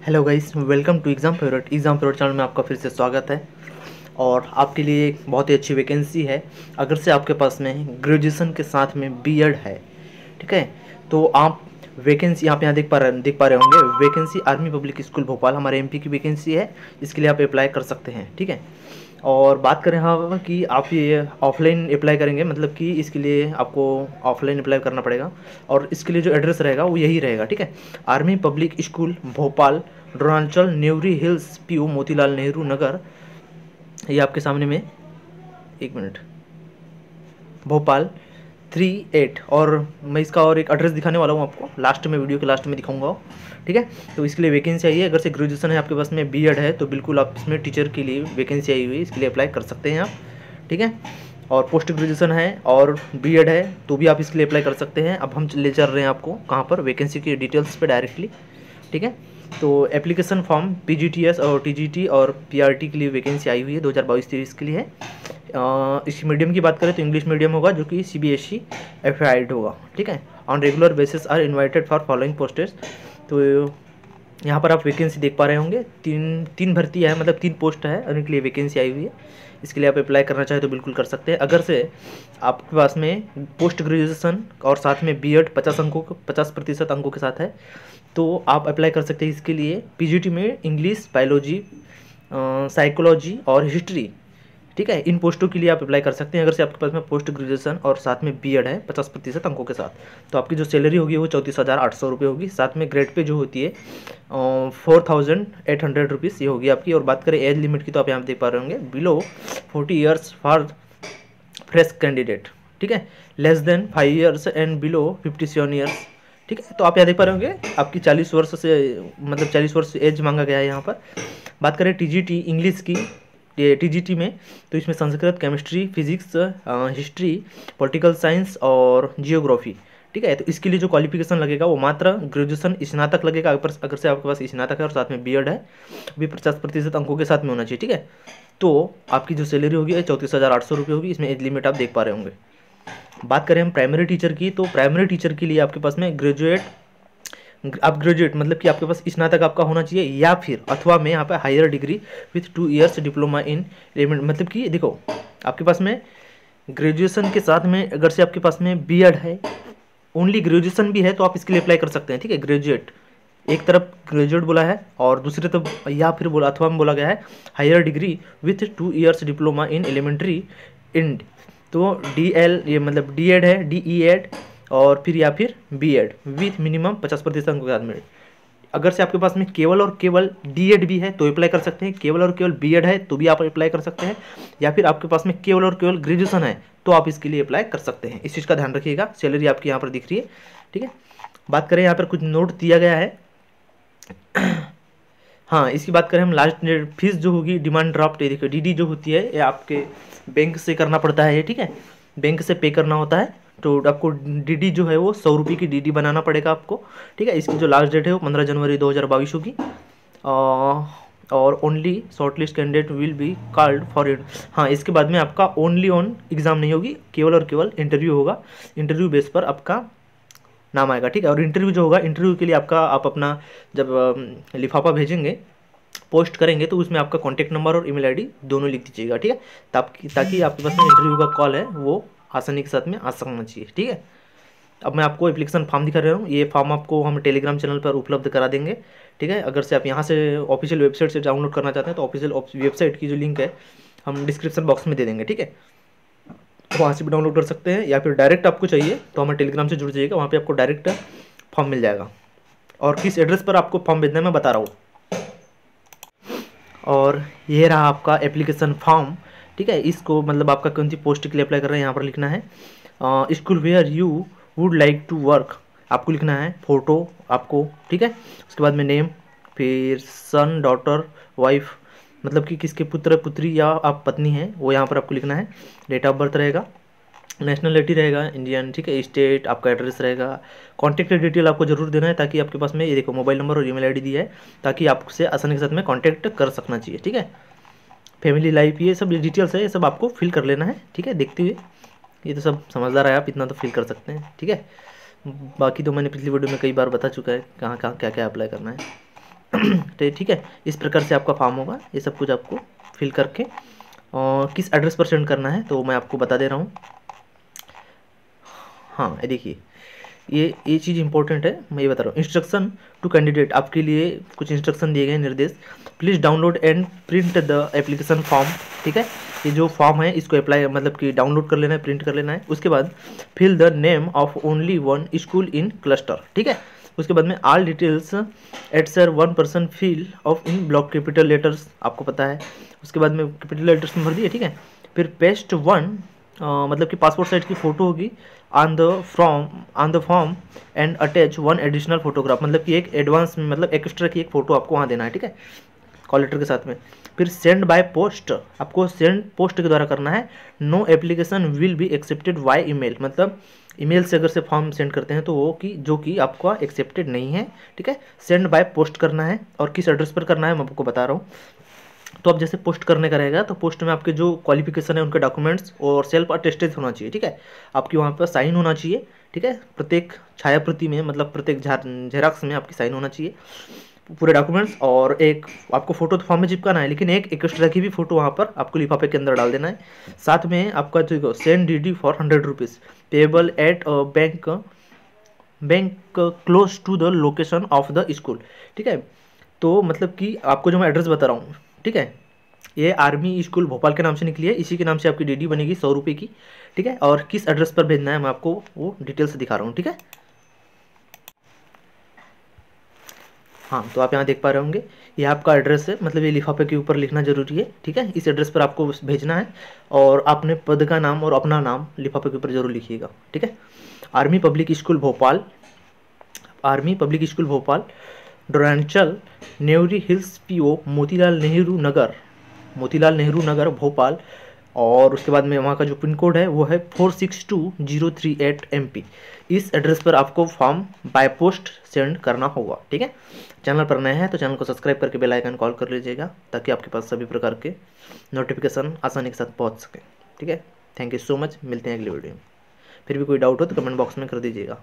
Hello guys welcome to exam favourite exam favourite channel में आपका फिर से स्वागत है। और आपके लिए एक बहुत ही अच्छी वैकेंसी है। अगर से आपके पास में ग्रेजुएशन के साथ में बीएड है, ठीक है? तो आप वैकेंसी यहाँ पे यहाँ देख पा रहे देख पा रहे होंगे। Vacancy army public school Bhopal, हमारे एमपी की वैकेंसी है। इसके लिए आप अप्लाई कर सकते हैं, ठीक है? और बात करें हाँ कि आप ये ऑफलाइन अप्लाई करेंगे मतलब कि इसके लिए आपको ऑफलाइन अप्लाई करना पड़ेगा और इसके लिए जो एड्रेस रहेगा वो यही रहेगा, ठीक है? Army public school Bhopal Dronachal Nevri hills PO Motilal Nehru Nagar. ये आपके सामने में, एक मिनट। भोपाल थ्री एट और मैं इसका और एक एड्रेस दिखाने वाला हूँ आपको। लास्ट में वीडियो के लास्ट में दिखाऊँगा ठीक है? तो इसके लिए वैकेंसी आई है। अगर से ग्रेजुएशन है आपके पास में बी है तो बिल्कुल आप इसमें टीचर के लिए वैकेंसी आई हुई इसके लिए अप्लाई कर सकते हैं आप। ठीक है? और पोस्ट ग्रेजुएशन है और बी है तो भी आप इसके लिए अप्लाई कर सकते हैं। अब हम ले चल रहे हैं आपको कहाँ पर? वैकेंसी की डिटेल्स पर डायरेक्टली ठीक है? तो एप्लीकेशन फॉर्म पीजीटीएस और टीजीटी और पीआरटी के लिए वैकेंसी आई हुई है दो हज़ार बाईस तेईस के लिए। है इस मीडियम की बात करें तो इंग्लिश मीडियम होगा जो कि C B S E F होगा, ठीक है? On regular basis are invited for following postage तो यहाँ पर आप वैकेंसी देख पा रहे होंगे। तीन तीन भर्ती है मतलब तीन पोस्ट है, और इनके लिए वैकेंसी आई हुई है। इसके लिए आप अप्लाई करना चाहें तो बिल्कुल कर सकते हैं। अगर से आपके पास में पोस्ट ग्रेजुएसन और साथ में बी एड पचास अंकों पचास प्रतिशत अंकों के साथ है तो आप अप्लाई कर सकते हैं। इसके लिए पीजीटी में इंग्लिश बायोलॉजी साइकोलॉजी और हिस्ट्री ठीक है? इन पोस्टों के लिए आप अप्लाई कर सकते हैं। अगर से आपके पास में पोस्ट ग्रेजुएशन और साथ में बी है, पचास प्रतिशत अंकों के साथ तो आपकी जो सैलरी होगी वो चौंतीस हज़ार आठ सौ रुपये होगी। साथ में ग्रेड पे जो होती है four thousand eight hundred rupees ये होगी आपकी। और बात करें एज लिमिट की तो आप यहाँ देख पा रहे होंगे below forty years for fresh candidate ठीक है? Less than five years and below fifty seven years ठीक है? तो आप यहाँ देख पा रहे होंगे, आपकी चालीस वर्ष से मतलब चालीस वर्ष एज मांगा गया है यहाँ पर। बात करें टीजीटी इंग्लिश की टी में तो इसमें Sanskrit chemistry physics history political science और जियोग्राफी ठीक है? तो इसके लिए जो क्वालिफिकेशन लगेगा वो मात्र ग्रेजुएशन स्नातक लगेगा, अगर अगर से आपके पास स्नातक है और साथ में बी है भी पचास प्रतिशत अंकों के साथ में होना चाहिए, ठीक है? तो आपकी जो सैलरी होगी चौंतीस हज़ार आठ सौ रुपये होगी, इसमें एज लिमिट आप देख पा रहे होंगे। बात करें हम प्राइमरी टीचर की तो प्राइमरी टीचर के लिए आपके पास में ग्रेजुएट आप ग्रेजुएट मतलब कि आपके पास स्नातक आपका होना चाहिए या फिर अथवा में यहाँ पे higher degree with two years diploma in element मतलब कि देखो, आपके पास में ग्रेजुएशन के साथ में अगर से आपके पास में बी है ओनली ग्रेजुएशन भी है तो आप इसके लिए अप्लाई कर सकते हैं, ठीक है ग्रेजुएट एक तरफ़ ग्रेजुएट बोला है और दूसरी तरफ़ या फिर बोला, अथवा में बोला गया है higher degree with two years diploma in elementary Ed तो डी एल ये मतलब डी एड है डी ई एड और फिर या फिर बी एड विथ मिनिमम पचास प्रतिशत अंक के साथ में अगर से आपके पास में केवल और केवल डी एड भी है तो अप्लाई कर सकते हैं। केवल और केवल बी एड है तो भी आप अप्लाई कर सकते हैं। या फिर आपके पास में केवल और केवल ग्रेजुएशन है तो आप इसके लिए अप्लाई कर सकते हैं। इस चीज़ का ध्यान रखिएगा। सैलरी आपकी यहाँ पर दिख रही है, ठीक है? बात करें, यहाँ पर कुछ नोट दिया गया है। हाँ इसकी बात करें हम लास्ट फ़ीस जो होगी डिमांड ड्राफ्ट देखिए डी जो होती है, ये आपके बैंक से करना पड़ता है ठीक है? बैंक से पे करना होता है। तो आपको डीडी जो है वो सौ रुपये की डीडी बनाना पड़ेगा आपको। ठीक है, इसकी जो लास्ट डेट है वो पंद्रह जनवरी दो हज़ार बाईस होगी। और only short list candidate will be called for it हाँ इसके बाद में आपका ओनली ऑन एग्ज़ाम नहीं होगी, केवल और केवल इंटरव्यू होगा। इंटरव्यू बेस पर आपका नाम आएगा, ठीक है? और इंटरव्यू जो होगा इंटरव्यू के लिए आपका, आप अपना जब लिफाफा भेजेंगे पोस्ट करेंगे तो उसमें आपका कॉन्टैक्ट नंबर और ईमेल आईडी दोनों लिख दीजिएगा, ठीक है? ताकि ताकि आपके पास में इंटरव्यू का कॉल है, वो आसानी के साथ में आ सकना चाहिए, ठीक है? अब मैं आपको एप्लीकेशन फॉर्म दिखा रहा हूँ। ये फॉर्म आपको हम टेलीग्राम चैनल पर उपलब्ध करा देंगे, ठीक है? अगर से आप यहाँ से ऑफिशियल वेबसाइट से डाउनलोड करना चाहते हैं तो ऑफिशियल वेबसाइट की जो लिंक है, हम डिस्क्रिप्शन बॉक्स में दे देंगे, ठीक है? वहाँ से भी डाउनलोड कर सकते हैं, या फिर डायरेक्ट आपको चाहिए तो हमें टेलीग्राम से जुड़ जाइएगा, वहाँ पर आपको डायरेक्ट फॉर्म मिल जाएगा। और किस एड्रेस पर आपको फॉर्म भेजना है, मैं बता रहा हूँ। और ये रहा आपका एप्लीकेशन फॉर्म ठीक है, इसको मतलब आपका कौन सी पोस्ट के लिए अप्लाई कर रहे हैं, यहाँ पर लिखना है। School where you would like to work आपको लिखना है फ़ोटो आपको, ठीक है? उसके बाद में नेम फिर सन डॉटर वाइफ मतलब कि किसके पुत्र, पुत्री या आप पत्नी हैं, वो यहाँ पर आपको लिखना है। डेट ऑफ़ बर्थ रहेगा नेशनलिटी रहेगा इंडियन ठीक है? स्टेट आपका एड्रेस रहेगा। कॉन्टैक्ट डिटेल आपको ज़रूर देना है, ताकि आपके पास में, ये देखो मोबाइल नंबर और ईमेल आईडी दिया है, ताकि आपसे आसानी के साथ में कॉन्टैक्ट कर सकना चाहिए, ठीक है? फैमिली लाइफ, ये सब डिटेल्स है, ये सब आपको फिल कर लेना है, ठीक है? देखते हुए। ये तो सब समझदार है, आप इतना तो फिल कर सकते हैं, ठीक है? बाकी तो मैंने पिछली वीडियो में कई बार बता चुका है कहाँ कहाँ, क्या क्या अप्लाई करना है। तो ठीक है, इस प्रकार से आपका फॉर्म होगा, ये सब कुछ आपको फिल करके। और किस एड्रेस पर सेंड करना है तो मैं आपको बता दे रहा हूँ। हाँ देखिए। ये ये चीज़ इंपॉर्टेंट है, मैं ये बता रहा हूँ। इंस्ट्रक्शन टू कैंडिडेट आपके लिए कुछ इंस्ट्रक्शन दिए गए निर्देश। Please download and print the application form ठीक है? ये जो फॉर्म है, इसको अप्लाई मतलब कि डाउनलोड कर लेना है प्रिंट कर लेना है। उसके बाद fill the name of only one school in cluster ठीक है? उसके बाद में all details at sir one person fill of in block capital letters आपको पता है। उसके बाद में कैपिटल लेटर्स में भर दिए, ठीक है? फिर पेस्ट वन मतलब कि पासपोर्ट साइज़ की फ़ोटो होगी on the from on the form and attach one additional photograph मतलब कि एक एडवांस मतलब एक्स्ट्रा की एक फ़ोटो आपको वहाँ देना है, ठीक है? कॉल लेटर के साथ में। फिर सेंड बाय पोस्ट आपको सेंड पोस्ट के द्वारा करना है। No application will be accepted by email मतलब ईमेल से अगर से फॉर्म सेंड करते हैं तो वो कि, जो कि आपका एक्सेप्टेड नहीं है, ठीक है? सेंड बाय पोस्ट करना है, और किस एड्रेस पर करना है, मैं आपको बता रहा हूँ। तो आप जैसे पोस्ट करने का रहेगा तो पोस्ट में आपके जो क्वालिफिकेशन है, उनके डॉक्यूमेंट्स और सेल्फ अटेस्टेड होना चाहिए, ठीक है? आपकी वहाँ पर साइन होना चाहिए, ठीक है? प्रत्येक छायाप्रति में मतलब प्रत्येक झेराक्स में आपकी साइन होना चाहिए, पूरे डॉक्यूमेंट्स और एक आपको फ़ोटो तो फॉर्म में चिपकाना है, लेकिन एक एक्स्ट्रा की भी फ़ोटो वहाँ पर आपको लिफाफे के अंदर डाल देना है। साथ में आपका जो send D D for hundred rupees payable at bank bank close to the location of the school ठीक है? तो मतलब कि आपको जो मैं एड्रेस बता रहा हूँ ठीक है? ये आर्मी स्कूल भोपाल के नाम से निकली है, इसी के नाम से आपकी डी बनेगी सौ रुपये की, ठीक है? और किस एड्रेस पर भेजना है मैं आपको वो डिटेल्स दिखा रहा हूँ, ठीक है? हाँ तो आप यहाँ देख पा रहे होंगे, ये आपका एड्रेस है मतलब ये लिफाफे के ऊपर लिखना ज़रूरी है, ठीक है? इस एड्रेस पर आपको भेजना है, और अपने पद का नाम और अपना नाम लिफाफे के ऊपर ज़रूर लिखिएगा, ठीक है? Army public school Bhopal army public school Bhopal Doranchal Nevri hills PO, Motilal Nehru Nagar. Motilal Nehru Nagar, Bhopal. और उसके बाद में वहाँ का जो पिन कोड है, वो है four six two zero three eight M P इस एड्रेस पर आपको फॉर्म बाय पोस्ट सेंड करना होगा, ठीक है? चैनल पर नए हैं तो चैनल को सब्सक्राइब करके बेल आइकन कॉल कर लीजिएगा, ताकि आपके पास सभी प्रकार के नोटिफिकेशन आसानी के साथ पहुँच सकें, ठीक है? थैंक यू सो मच मिलते हैं अगली वीडियो में। फिर भी कोई डाउट हो तो कमेंट बॉक्स में कर दीजिएगा।